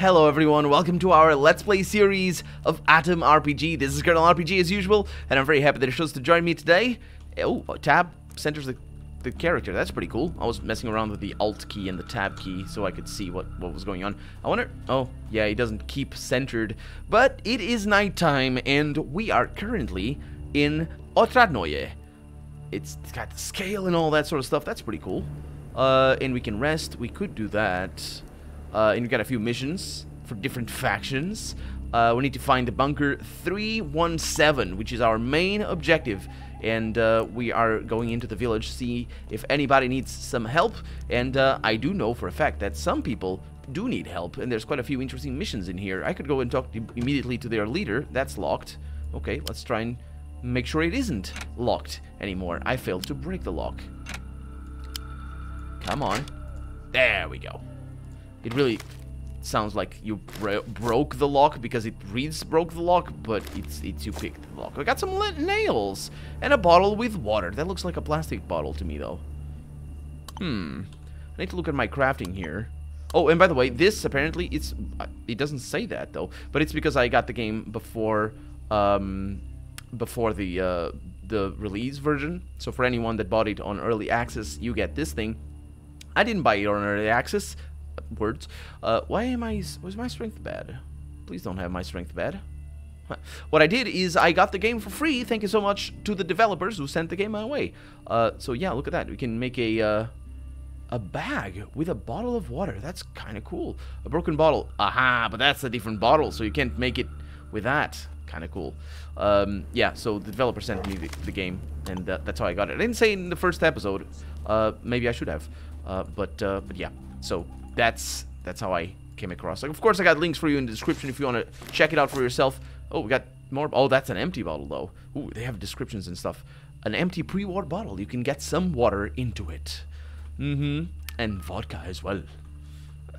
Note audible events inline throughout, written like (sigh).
Hello everyone, welcome to our Let's Play series of Atom RPG. This is Colonel RPG as usual, and I'm very happy that it chose to join me today. Oh, tab centers the, the character, that's pretty cool. I was messing around with the Alt key and the Tab key so I could see what, what was going on. I wonder, oh, yeah, he doesn't keep centered, but it is nighttime, and we are currently in Otradnoye. It's got the scale and all that sort of stuff, that's pretty cool. Uh, and we can rest, we could do that. Uh, and we got a few missions for different factions. Uh, we need to find the bunker 317, which is our main objective. And uh, we are going into the village, to see if anybody needs some help. And uh, I do know for a fact that some people do need help, and there's quite a few interesting missions in here. I could go and talk to, immediately to their leader. That's locked. Okay, let's try and make sure it isn't locked anymore. I failed to break the lock. Come on. There we go. It really sounds like you bro broke the lock because it reads broke the lock, but it's it's you picked the lock. I got some nails and a bottle with water. That looks like a plastic bottle to me, though. Hmm. I need to look at my crafting here. Oh, and by the way, this apparently it's it doesn't say that though, but it's because I got the game before um before the uh, the release version. So for anyone that bought it on early access, you get this thing. I didn't buy it on early access words. Uh, why am I... Was my strength bad? Please don't have my strength bad. What I did is I got the game for free. Thank you so much to the developers who sent the game my way. Uh, so yeah, look at that. We can make a... Uh, a bag with a bottle of water. That's kind of cool. A broken bottle. Aha, but that's a different bottle, so you can't make it with that. Kind of cool. Um, yeah, so the developer sent me the, the game, and uh, that's how I got it. I didn't say in the first episode. Uh, maybe I should have. Uh, but, uh, but yeah. So that's that's how I came across. Like, of course, I got links for you in the description if you want to check it out for yourself. Oh, we got more. Oh, that's an empty bottle, though. Ooh, they have descriptions and stuff. An empty pre-war bottle. You can get some water into it. Mm-hmm. And vodka as well.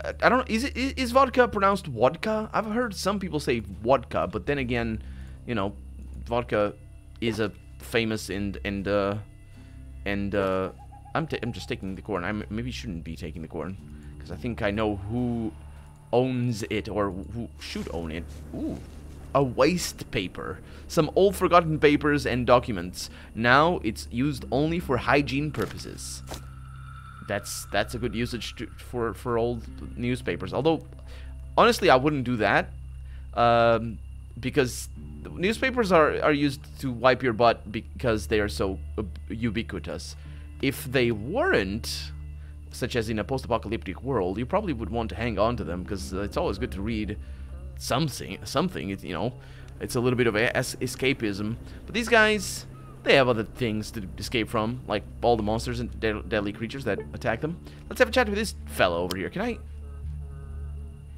I don't know. Is it is vodka pronounced vodka? I've heard some people say vodka, but then again, you know, vodka is a famous and and uh, and uh, I'm I'm just taking the corn. I maybe shouldn't be taking the corn. I think I know who owns it or who should own it. Ooh, a waste paper. Some old forgotten papers and documents. Now it's used only for hygiene purposes. That's that's a good usage to, for for old newspapers. Although, honestly, I wouldn't do that um, because newspapers are are used to wipe your butt because they are so ubiquitous. If they weren't, such as in a post-apocalyptic world, you probably would want to hang on to them because uh, it's always good to read something. Something, you know, it's a little bit of escapism. But these guys, they have other things to escape from, like all the monsters and de deadly creatures that attack them. Let's have a chat with this fellow over here. Can I?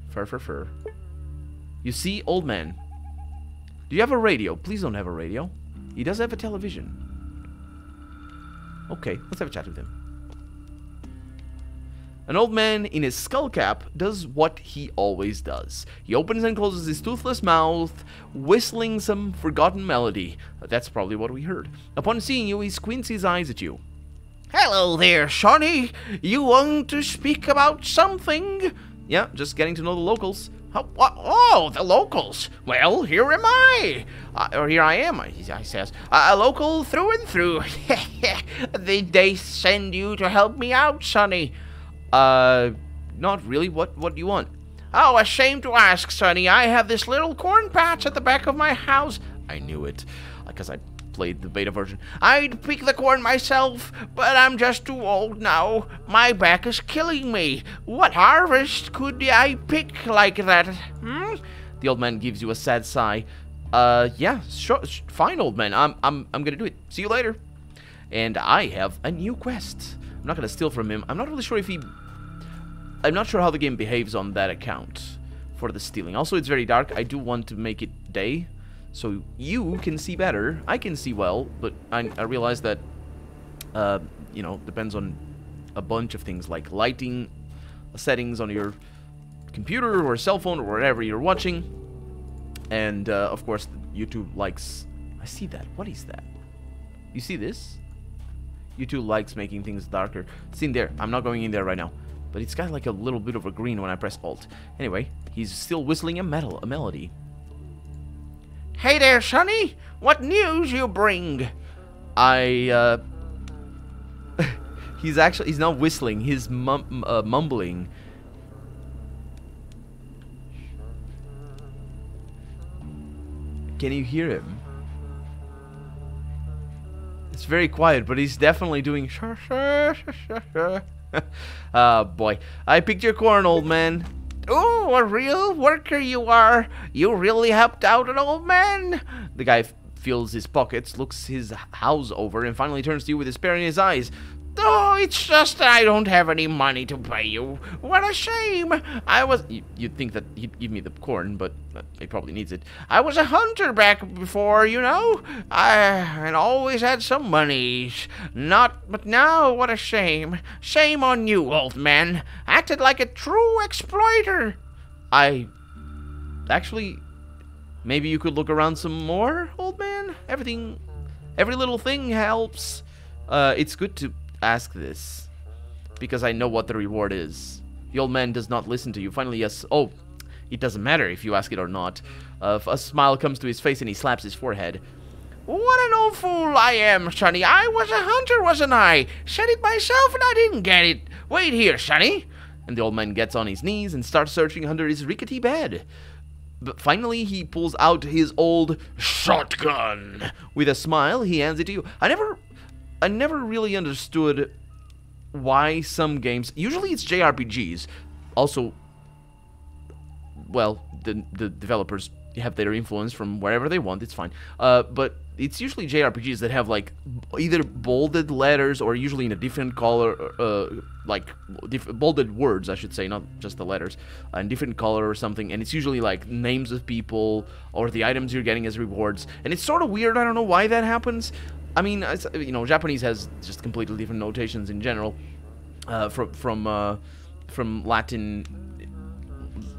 Fur, fur, fur. You see, old man. Do you have a radio? Please don't have a radio. He does have a television. Okay, let's have a chat with him. An old man in his skull cap does what he always does. He opens and closes his toothless mouth, whistling some forgotten melody. That's probably what we heard. Upon seeing you, he squints his eyes at you. Hello there, Shawnee. You want to speak about something? Yeah, just getting to know the locals. Oh, oh the locals. Well, here am I. Uh, or here I am, he says. A local through and through. (laughs) They send you to help me out, Sonny? Uh, not really. What What do you want? Oh, ashamed to ask, Sonny. I have this little corn patch at the back of my house. I knew it, because I played the beta version. I'd pick the corn myself, but I'm just too old now. My back is killing me. What harvest could I pick like that? Hmm? The old man gives you a sad sigh. Uh, yeah, sure, fine, old man. I'm, I'm, I'm gonna do it. See you later. And I have a new quest. I'm not gonna steal from him. I'm not really sure if he I'm not sure how the game behaves on that account for the stealing. Also, it's very dark. I do want to make it day, so you can see better. I can see well, but I, I realize that, uh, you know, depends on a bunch of things like lighting settings on your computer or cell phone or whatever you're watching. And, uh, of course, YouTube likes... I see that. What is that? You see this? YouTube likes making things darker. It's in there. I'm not going in there right now. But it's got like a little bit of a green when I press Alt. Anyway, he's still whistling a, metal, a melody. Hey there, Sonny! What news you bring? I, uh... (laughs) he's actually, he's not whistling, he's mum, uh, mumbling. Can you hear him? It's very quiet, but he's definitely doing (laughs) Ah, boy. I picked your corn, old man. Oh, a real worker you are. You really helped out an old man. The guy feels his pockets, looks his house over, and finally turns to you with despair in his eyes. Oh, it's just that I don't have any money to pay you. What a shame. I was... You'd think that he'd give me the corn, but he probably needs it. I was a hunter back before, you know. I and always had some money. Not... But now, what a shame. Shame on you, old man. Acted like a true exploiter. I... Actually... Maybe you could look around some more, old man? Everything... Every little thing helps. Uh, it's good to ask this because I know what the reward is. The old man does not listen to you. Finally, yes. Oh, it doesn't matter if you ask it or not. Uh, a smile comes to his face and he slaps his forehead. What an old fool I am, Sonny. I was a hunter, wasn't I? Said it myself and I didn't get it. Wait here, Sonny. And the old man gets on his knees and starts searching under his rickety bed. But finally, he pulls out his old shotgun. With a smile, he hands it to you. I never I never really understood why some games, usually it's JRPGs, also, well, the, the developers have their influence from wherever they want, it's fine, uh, but it's usually JRPGs that have like either bolded letters or usually in a different color, uh, like bolded words, I should say, not just the letters, uh, in different color or something. And it's usually like names of people or the items you're getting as rewards. And it's sort of weird. I don't know why that happens. I mean, you know, Japanese has just completely different notations in general uh, from from uh, from Latin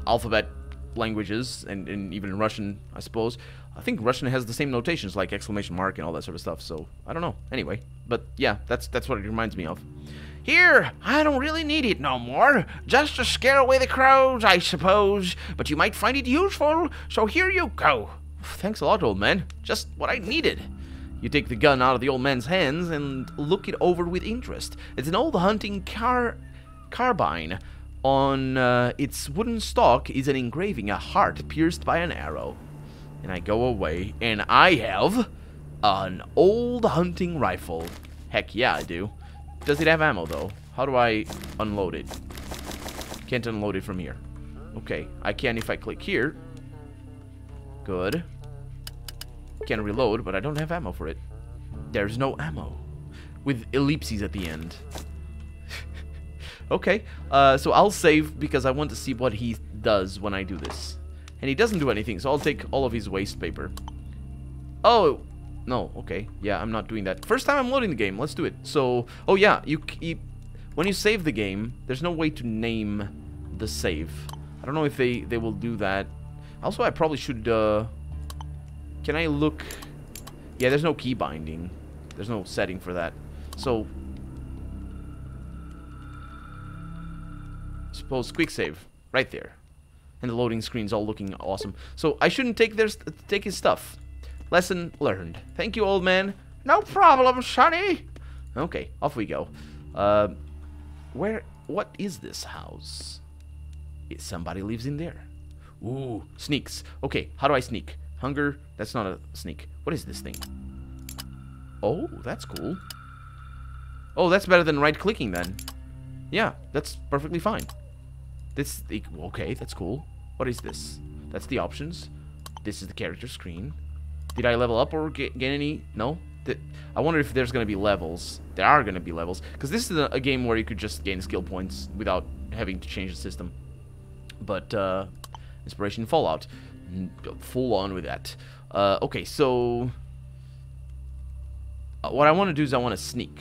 alphabet languages and, and even Russian, I suppose. I think Russian has the same notations like exclamation mark and all that sort of stuff. So I don't know. Anyway, but yeah, that's that's what it reminds me of. Here, I don't really need it no more. Just to scare away the crows, I suppose. But you might find it useful, so here you go. Thanks a lot, old man. Just what I needed. You take the gun out of the old man's hands and look it over with interest. It's an old hunting car carbine. On uh, its wooden stock is an engraving, a heart pierced by an arrow. And I go away, and I have an old hunting rifle. Heck yeah, I do. Does it have ammo, though? How do I unload it? Can't unload it from here. Okay, I can if I click here. Good. Can reload, but I don't have ammo for it. There's no ammo. With ellipses at the end. (laughs) okay, uh, so I'll save because I want to see what he does when I do this. And he doesn't do anything, so I'll take all of his waste paper. Oh, no, okay. Yeah, I'm not doing that. First time I'm loading the game, let's do it. So, oh yeah, you, you when you save the game, there's no way to name the save. I don't know if they, they will do that. Also, I probably should, uh, can I look... Yeah, there's no key binding. There's no setting for that. So... Suppose quick save. Right there. And the loading screen's all looking awesome. So I shouldn't take their take his stuff. Lesson learned. Thank you, old man. No problem, Sonny. Okay, off we go. Uh, where... What is this house? Somebody lives in there. Ooh, sneaks. Okay, how do I sneak? Hunger, that's not a sneak. What is this thing? Oh, that's cool. Oh, that's better than right-clicking then. Yeah, that's perfectly fine. This, okay, that's cool. What is this? That's the options. This is the character screen. Did I level up or get, get any? No? I wonder if there's going to be levels. There are going to be levels. Because this is a, a, game where you could just gain skill points without having to change the system. But, uh, Inspiration Fallout full on with that. Uh, okay, so uh, what I want to do is I want to sneak.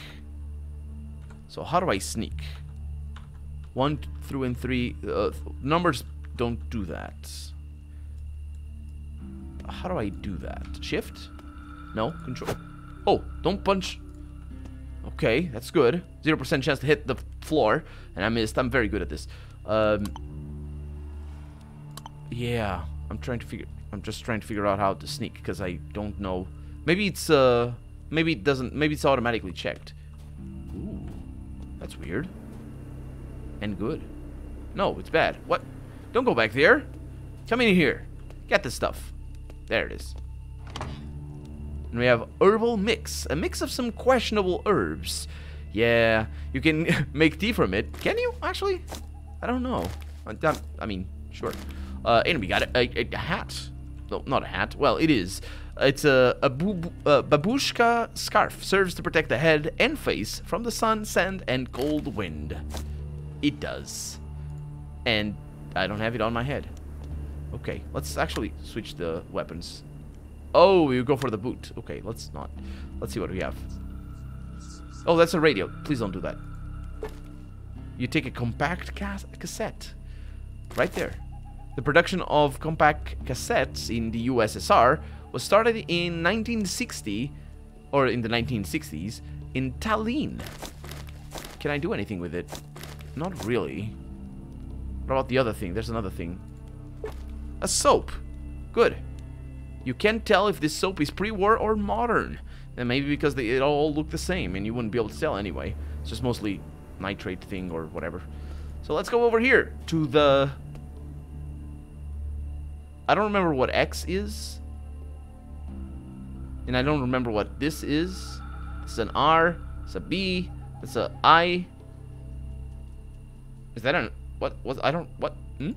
So how do I sneak? One through and three uh, numbers don't do that. How do I do that? Shift? No, control. Oh, don't punch. Okay, that's good. 0% chance to hit the floor, and I missed. I'm very good at this. Um, yeah, I'm trying to figure. I'm just trying to figure out how to sneak because I don't know. Maybe it's uh, maybe it doesn't. Maybe it's automatically checked. Ooh, that's weird. And good. No, it's bad. What? Don't go back there. Come in here. Get this stuff. There it is. And we have herbal mix, a mix of some questionable herbs. Yeah, you can (laughs) make tea from it. Can you, actually? I don't know. I, I mean, sure. Uh, and we got a, a, a, hat. No, not a hat. Well, it is. It's a, a, a babushka scarf. Serves to protect the head and face from the sun, sand, and cold wind. It does. And I don't have it on my head. Okay, let's actually switch the weapons. Oh, you go for the boot. Okay, let's not. Let's see what we have. Oh, that's a radio. Please don't do that. You take a compact cassette. Right there. The production of compact cassettes in the USSR was started in 1960, or in the 1960s, in Tallinn. Can I do anything with it? Not really. What about the other thing? There's another thing. A soap. Good. You can't tell if this soap is pre-war or modern. And maybe because they all looked the same and you wouldn't be able to tell anyway. It's just mostly nitrate thing or whatever. So let's go over here to the... I don't remember what X is. And I don't remember what this is. It's an R. It's a B. It's a I. Is that an... What? What? I don't... What? Hmm?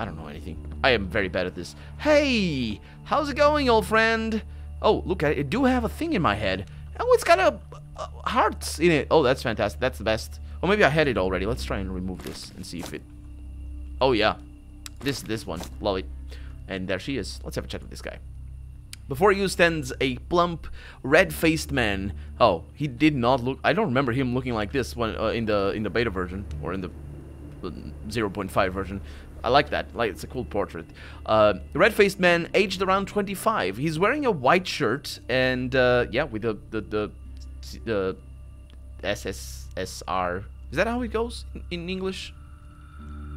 I don't know anything. I am very bad at this. Hey! How's it going, old friend? Oh, look, I do have a thing in my head. Oh, it's got a, a hearts in it. Oh, that's fantastic. That's the best. Or maybe I had it already. Let's try and remove this and see if it... Oh, yeah. This this one. Love it. And there she is. Let's have a chat with this guy. Before you stands a plump, red-faced man. Oh, he did not look... I don't remember him looking like this when uh, in the in the beta version or in the 0.5 version. I like that. Like it's a cool portrait. Uh, red-faced man, aged around 25. He's wearing a white shirt and uh, yeah, with the the the, the SSSR. Is that how it goes in English?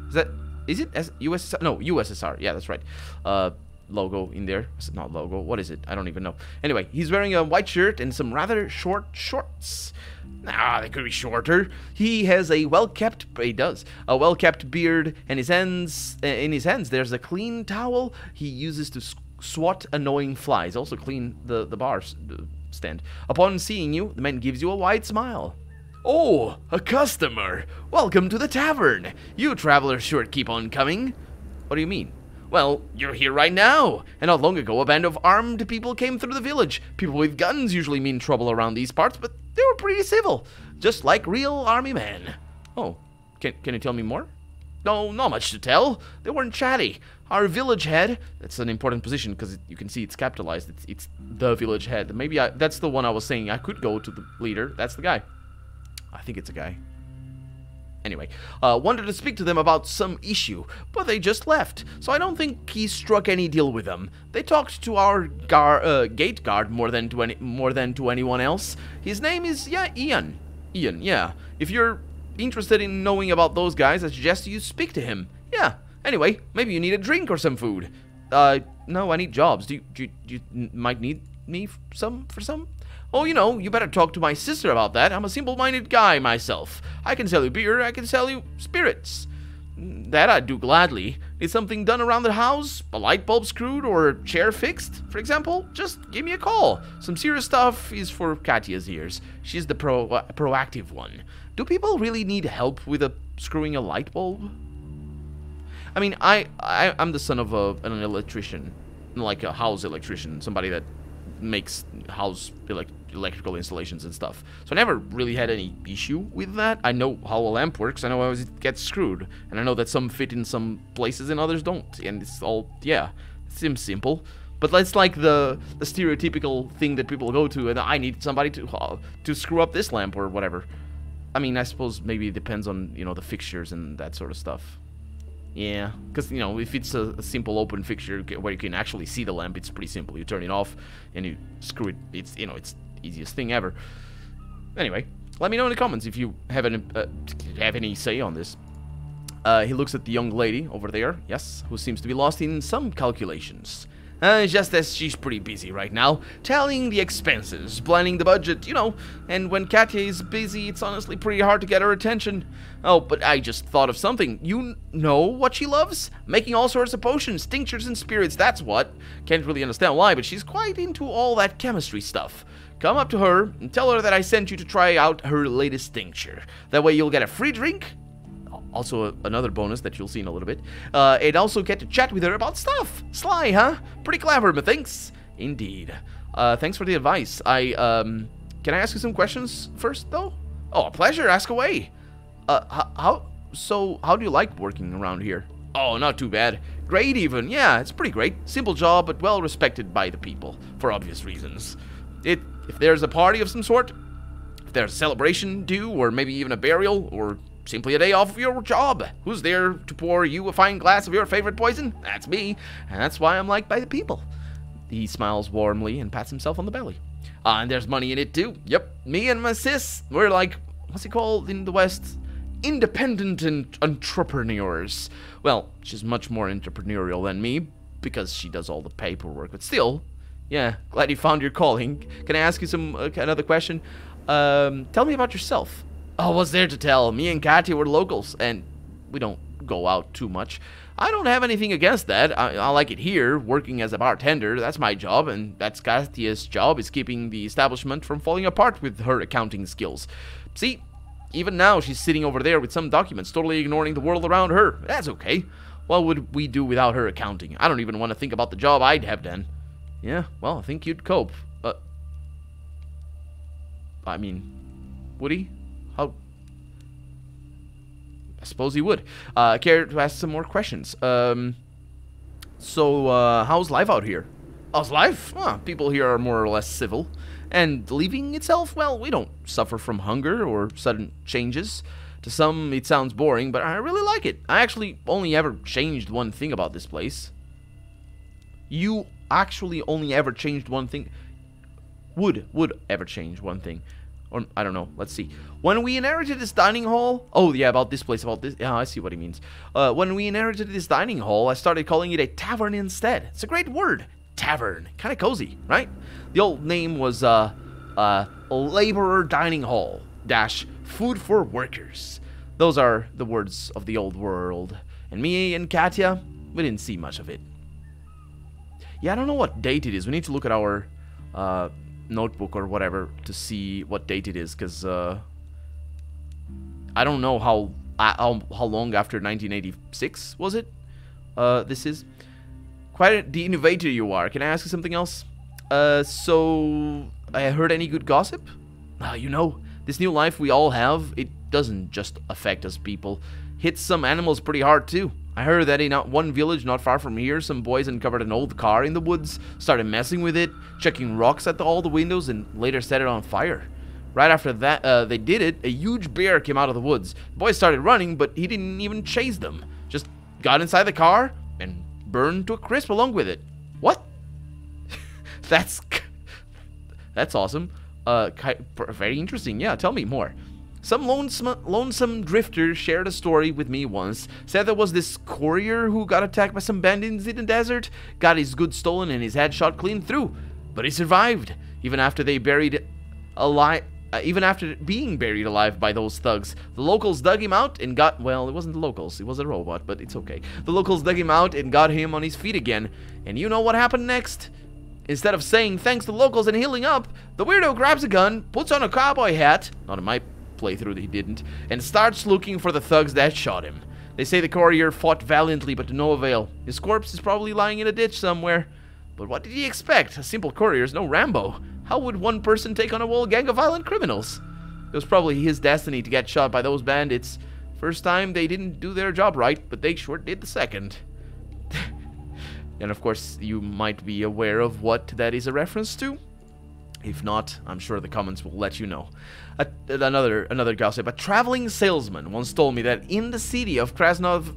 Is that is it S USSR? No, USSR. Yeah, that's right. Uh, logo in there. It's not logo. What is it? I don't even know. Anyway, he's wearing a white shirt and some rather short shorts. Ah, they could be shorter. He has a well-kept, he does, a well-kept beard, and his hands, uh, in his hands, there's a clean towel he uses to swat annoying flies. Also clean the the bar stand. Upon seeing you, the man gives you a wide smile. Oh, a customer! Welcome to the tavern. You travelers sure keep on coming. What do you mean? Well, you're here right now. And not long ago, a band of armed people came through the village. People with guns usually mean trouble around these parts, but they were pretty civil. Just like real army men. Oh, can, can you tell me more? No, not much to tell. They weren't chatty. Our village head, that's an important position because you can see it's capitalized. It's, it's the village head. Maybe I, that's the one I was saying. I could go to the leader. That's the guy. I think it's a guy. Anyway, uh, wanted to speak to them about some issue, but they just left, so I don't think he struck any deal with them. They talked to our gar uh, gate guard more than to any more than to anyone else. His name is yeah Ian. Ian, yeah. If you're interested in knowing about those guys, I suggest you speak to him. Yeah. Anyway, maybe you need a drink or some food. Uh, no, I need jobs. Do you, do you, do you might need me some for some? Oh, you know, you better talk to my sister about that. I'm a simple-minded guy myself. I can sell you beer, I can sell you spirits. That I'd do gladly. Need something done around the house? A light bulb screwed or a chair fixed, for example? Just give me a call. Some serious stuff is for Katya's ears. She's the pro uh, proactive one. Do people really need help with a screwing a light bulb? I mean, I, I I'm the son of a, an electrician, like a house electrician, somebody that makes house elect electrical installations and stuff. So I never really had any issue with that. I know how a lamp works. I know how it gets screwed. And I know that some fit in some places and others don't. And it's all, yeah, it seems simple. But that's like the, the stereotypical thing that people go to, and I need somebody to uh, to screw up this lamp or whatever. I mean, I suppose maybe it depends on, you know, the fixtures and that sort of stuff. Yeah, because, you know, if it's a, simple open fixture where you can actually see the lamp, it's pretty simple. You turn it off and you screw it. It's, you know, it's easiest thing ever. Anyway, let me know in the comments if you have any, uh, have any say on this. Uh, he looks at the young lady over there, yes, who seems to be lost in some calculations. Uh, just as she's pretty busy right now, tallying the expenses, planning the budget, you know, and when Katya is busy, it's honestly pretty hard to get her attention. Oh, but I just thought of something. You know what she loves? Making all sorts of potions, tinctures, and spirits, that's what. Can't really understand why, but she's quite into all that chemistry stuff. Come up to her and tell her that I sent you to try out her latest tincture. That way you'll get a free drink also another bonus that you'll see in a little bit. Uh, and also get to chat with her about stuff. Sly, huh? Pretty clever, methinks. Indeed. Uh, thanks for the advice. I, um, can I ask you some questions first, though? Oh, a pleasure. Ask away. Uh, how, so, how do you like working around here? Oh, not too bad. Great, even. Yeah, it's pretty great. Simple job, but well respected by the people, for obvious reasons. It, if there's a party of some sort, if there's a celebration due, or maybe even a burial, or Simply a day off of your job. Who's there to pour you a fine glass of your favorite poison? That's me, and that's why I'm liked by the people. He smiles warmly and pats himself on the belly. Ah, and there's money in it too. Yep, me and my sis, we're like, what's it called in the West? Independent and entrepreneurs. Well, she's much more entrepreneurial than me because she does all the paperwork, but still, yeah, glad you found your calling. Can I ask you some uh, another question? Um, tell me about yourself. Oh, what's there to tell? Me and Katya were locals, and we don't go out too much. I don't have anything against that. I, I, like it here, working as a bartender. That's my job, and that's Katya's job, is keeping the establishment from falling apart with her accounting skills. See, even now she's sitting over there with some documents, totally ignoring the world around her. That's okay. What would we do without her accounting? I don't even want to think about the job I'd have done. Yeah, well, I think you'd cope. Uh, I mean, would he? How? I suppose he would. Uh, care to ask some more questions? Um, so, uh, how's life out here? How's life? Huh, people here are more or less civil. And leaving itself, well, we don't suffer from hunger or sudden changes. To some, it sounds boring, but I really like it. I actually only ever changed one thing about this place. You actually only ever changed one thing. Would, would ever change one thing. Or, I don't know. Let's see. When we inherited this dining hall... Oh, yeah, about this place, about this... Yeah, I see what he means. Uh, when we inherited this dining hall, I started calling it a tavern instead. It's a great word. Tavern. Kind of cozy, right? The old name was, uh... Uh, Laborer Dining Hall. Dash, Food for Workers. Those are the words of the old world. And me and Katya, we didn't see much of it. Yeah, I don't know what date it is. We need to look at our... Uh, notebook or whatever to see what date it is because uh, I don't know how, uh, how how long after 1986 was it uh, this is. Quite the innovator you are. Can I ask you something else? Uh, so I heard any good gossip? Uh, you know this new life we all have it doesn't just affect us people. Hits some animals pretty hard too I heard that in one village not far from here, some boys uncovered an old car in the woods, started messing with it, checking rocks at the, all the windows, and later set it on fire. Right after that, uh, they did it, a huge bear came out of the woods. The boys started running, but he didn't even chase them. Just got inside the car and burned to a crisp along with it. What? (laughs) that's that's awesome. Uh, very interesting. Yeah, tell me more. Some lonesome, lonesome drifter shared a story with me once. Said there was this courier who got attacked by some bandits in the desert, got his goods stolen and his head shot clean through. But he survived, even after they buried alive. Uh, even after being buried alive by those thugs, the locals dug him out and got, well, it wasn't the locals, it was a robot, but it's okay. The locals dug him out and got him on his feet again. And you know what happened next? Instead of saying thanks to locals and healing up, the weirdo grabs a gun, puts on a cowboy hat, not in my playthrough that he didn't, and starts looking for the thugs that shot him. They say the courier fought valiantly, but to no avail. His corpse is probably lying in a ditch somewhere. But what did he expect? A simple courier is no Rambo. How would one person take on a whole gang of violent criminals? It was probably his destiny to get shot by those bandits. First time they didn't do their job right, but they sure did the second. (laughs) and of course, you might be aware of what that is a reference to. If not, I'm sure the comments will let you know. A, another another gossip. A traveling salesman once told me that in the city of Krasnov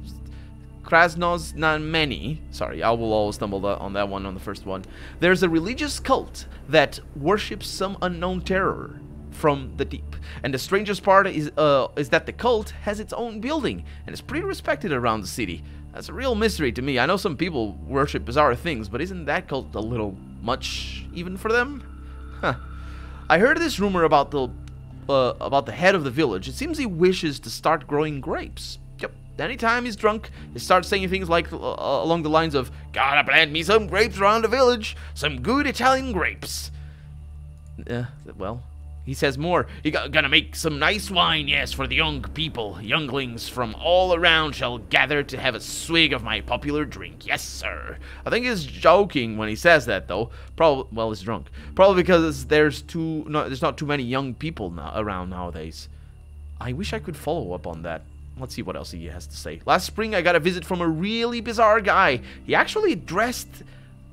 Krasnoznameni, sorry, I will always stumble on that one on the first one. There's a religious cult that worships some unknown terror. from the deep. And the strangest part is uh, is that the cult has its own building and is pretty respected around the city. That's a real mystery to me. I know some people worship bizarre things, but isn't that cult a little much even for them? I heard this rumor about the uh, about the head of the village. It seems he wishes to start growing grapes. Yep. Anytime he's drunk, he starts saying things like uh, along the lines of "Gotta plant me some grapes around the village, some good Italian grapes." Uh, well, he says more. Got, gonna make some nice wine, yes, for the young people. Younglings from all around shall gather to have a swig of my popular drink. Yes, sir. I think he's joking when he says that, though. Probably, well, he's drunk. Probably because there's too, there's not too many young people now, around nowadays. I wish I could follow up on that. Let's see what else he has to say. Last spring, I got a visit from a really bizarre guy. He actually dressed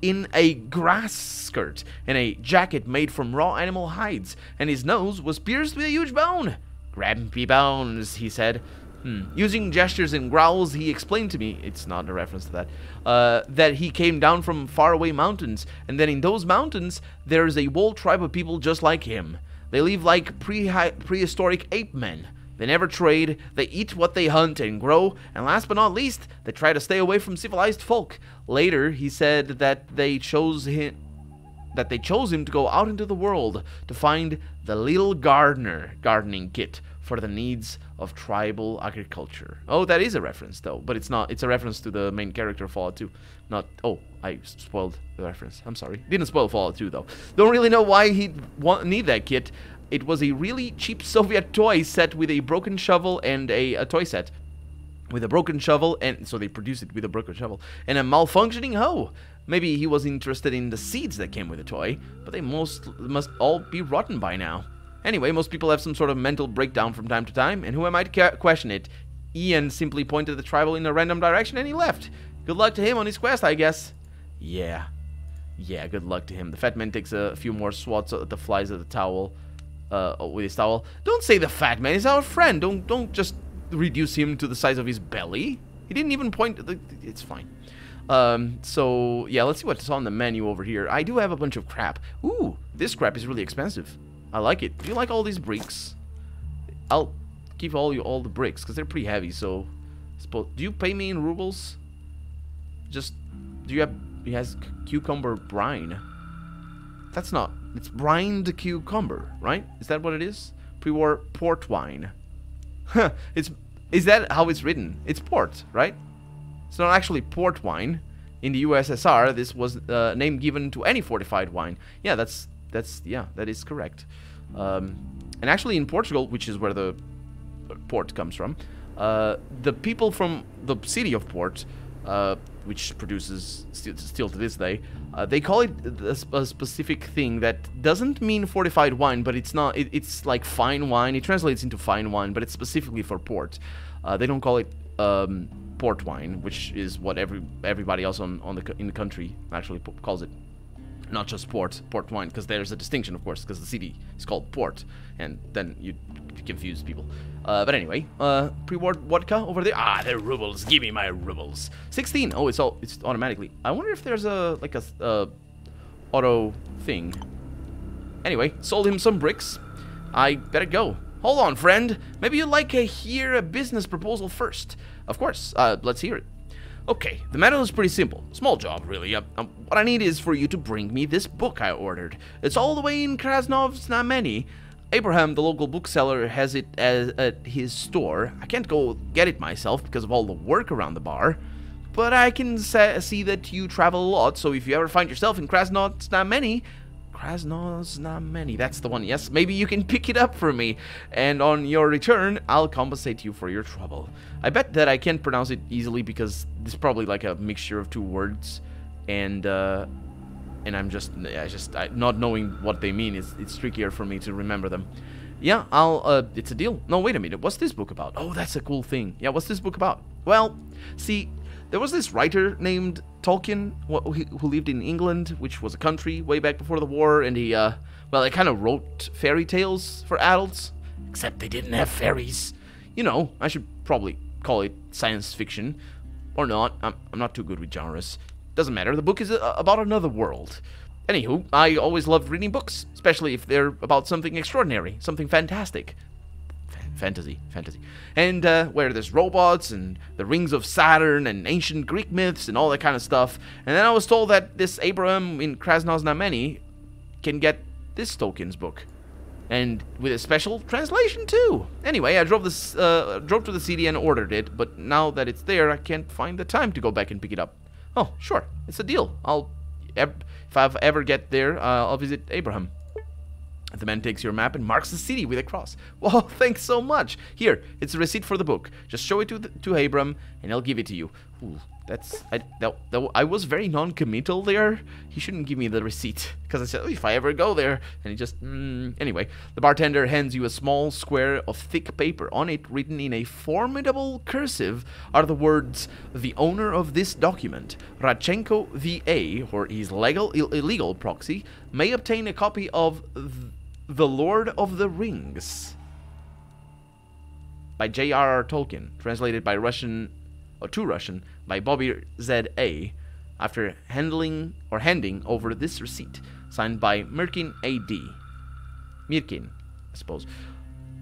in a grass skirt and a jacket made from raw animal hides, and his nose was pierced with a huge bone. Grumpy bones, he said. Hmm. Using gestures and growls, he explained to me, it's not a reference to that, uh, that he came down from faraway mountains, and that in those mountains there is a whole tribe of people just like him. They live like pre prehistoric ape men. They never trade, they eat what they hunt and grow, and last but not least, they try to stay away from civilized folk. Later, he said that they chose him that they chose him to go out into the world to find the little gardener gardening kit for the needs of tribal agriculture. Oh, that is a reference though, but it's not. It's a reference to the main character Fallout 2. Not. Oh, I spoiled the reference. I'm sorry. Didn't spoil Fallout 2 though. Don't really know why he'd want need that kit. It was a really cheap (laughs) Soviet toy set with a broken shovel and a, a toy set with a broken shovel, and so they produced it with a broken shovel and a malfunctioning hoe. Maybe he was interested in the seeds that came with the toy, but they most must all be rotten by now. Anyway, most people have some sort of mental breakdown from time to time, and who am I to question it? Ian simply pointed the tribal in a random direction and he left. Good luck to him on his quest, I guess. Yeah. Yeah, good luck to him. The fat man takes a few more swats at the flies of the towel uh, with his towel. Don't say the fat man. is our friend. Don't don't just reduce him to the size of his belly. He didn't even point. The, it's fine. Um, so yeah, let's see what's on the menu over here. I do have a bunch of crap. Ooh, this crap is really expensive. I like it. Do you like all these bricks? I'll give all you all the bricks because they're pretty heavy. So, suppose do you pay me in rubles? Just do you have? He has cucumber brine. That's not it's brined cucumber, right? Is that what it is? Pre-war port wine. Huh, it's is that how it's written? It's port, right? It's not actually port wine. In the USSR, this was a uh, name given to any fortified wine. Yeah, that's that's yeah, that is correct. Um, and actually, in Portugal, which is where the port comes from, uh, the people from the city of Port uh, which produces still, to this day. Uh, they call it a, a, specific thing that doesn't mean fortified wine, but it's not. It, it's like fine wine. It translates into fine wine, but it's specifically for port. Uh, they don't call it um, port wine, which is what every everybody else on, on the in the country actually calls it. Not just port, port wine, because there's a distinction, of course, because the city is called port, and then you confuse people. Uh, but anyway, uh, pre-war vodka over there. Ah, they're rubles. Give me my rubles. 16. Oh, it's all it's automatically. I wonder if there's a like a uh, auto thing. Anyway, sold him some bricks. I better go. Hold on, friend. Maybe you'd like to hear a business proposal first. Of course. Uh, let's hear it. Okay, the matter is pretty simple. Small job, really. Uh, um, what I need is for you to bring me this book I ordered. It's all the way in Krasnov-Znameni. Abraham, the local bookseller, has it at his store. I can't go get it myself because of all the work around the bar. But I can see that you travel a lot, so if you ever find yourself in Krasnoznameni, Krasnoznameni, that's the one, yes, maybe you can (laughs) pick it up for me. And on your return, I'll compensate you for your trouble. I bet that I can't pronounce it easily because it's probably like a mixture of two words. And, uh, and I'm just, I just, I, not knowing what they mean, it's, it's trickier for me to remember them. Yeah, I'll, uh, it's a deal. No, wait a minute, what's this book about? Oh, that's a cool thing. Yeah, what's this book about? Well, see, there was this writer named Tolkien who lived in England, which was a country way back before the war, and he, uh, well, he kind of wrote fairy tales for adults, except they didn't have fairies. You know, I should probably call it science fiction, or not. I'm, I'm not too good with genres. Doesn't matter. The book is uh, about another world. Anywho, I always loved reading books, especially if they're about something extraordinary, something fantastic. F- fantasy, fantasy. And uh, where there's robots and the rings of Saturn and ancient Greek myths and all that kind of stuff. And then I was told that this Abraham in Krasnoznameni can get this Tolkien's book. And with a special translation too. Anyway, I drove this uh, drove to the CD and ordered it, but now that it's there, I can't find the time to go back and pick it up. Oh, sure, it's a deal. I'll if I ever get there, uh, I'll visit Abraham. The man takes your map and marks the city with a cross. (laughs) Well, thanks so much. Here, it's a receipt for the book. Just show it to the, to Abram, and he'll give it to you. Ooh, that's I, that, that, I was very non-committal there. He shouldn't give me the receipt because I said oh, if I ever go there, and he just mm. anyway. The bartender hands you a small square of thick paper. On it, written in a formidable cursive, are the words: "The owner of this document, Radchenko V.A., or his legal Ill illegal proxy, may obtain a copy of The Lord of the Rings." By J.R.R. Tolkien, translated by Russian or to Russian by Bobyr Z.A. after handling or handing over this receipt, signed by Mirkin A.D. Mirkin, I suppose.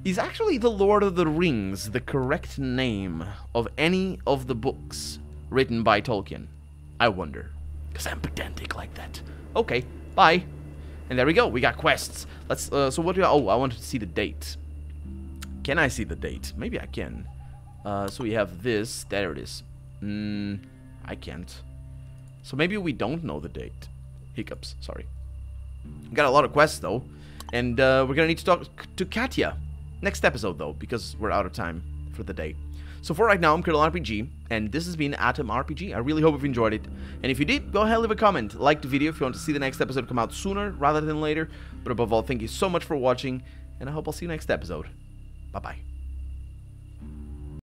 Is actually The Lord of the Rings the correct name of any of the books written by Tolkien? I wonder. Because I'm pedantic like that. Okay, bye. And there we go, we got quests. Let's, uh, so what do I, oh, I wanted to see the date. Can I see the date? Maybe I can. Uh, so we have this. There it is. Mm, I can't. So maybe we don't know the date. Hiccups, sorry. We got a lot of quests, though. And uh, we're going to need to talk to Katya. Next episode, though, because we're out of time for the day. So for right now, I'm Colonel RPG, and this has been Atom RPG. I really hope you've enjoyed it. And if you did, go ahead and leave a comment. Like the video if you want to see the next episode come out sooner rather than later. But above all, thank you so much for watching, and I hope I'll see you next episode. Bye-bye.